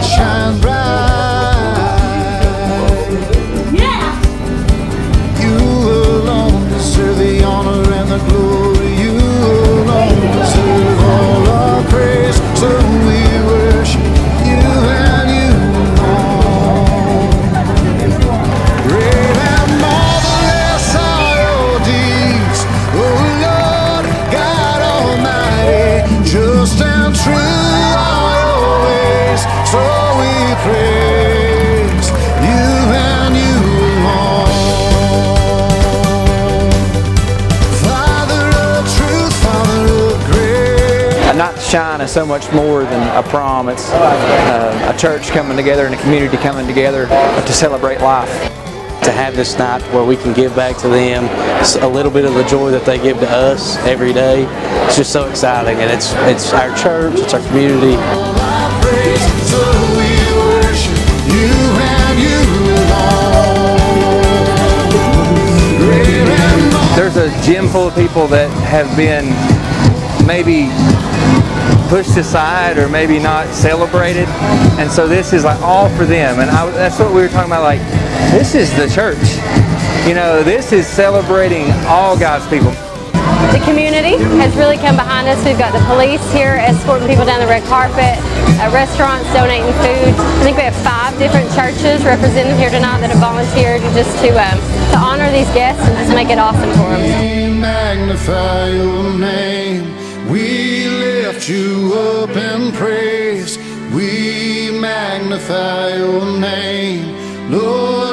shine bright. Is so much more than a prom. It's uh, a church coming together and a community coming together to celebrate life. To have this night where we can give back to them a little bit of the joy that they give to us every day, it's just so exciting. And it's it's our church, it's our community. There's a gym full of people that have been maybe pushed aside or maybe not celebrated and so this is like all for them and I, that's what we were talking about like this is the church you know this is celebrating all God's people the community has really come behind us. We've got the police here escorting people down the red carpet, uh, restaurants donating food. I think we have five different churches represented here tonight that have volunteered just to, um, to honor these guests and just make it awesome for them. Lift you up in praise. We magnify your name. Lord.